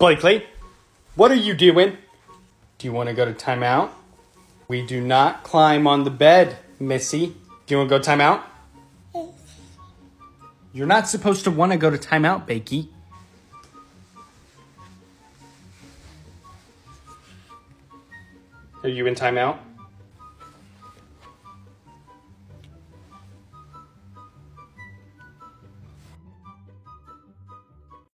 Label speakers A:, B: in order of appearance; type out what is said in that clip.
A: Blakeley, what are you doing? Do you want to go to timeout? We do not climb on the bed, Missy. Do you want to go timeout? You're not supposed to want to go to timeout, Bakey. Are you in timeout?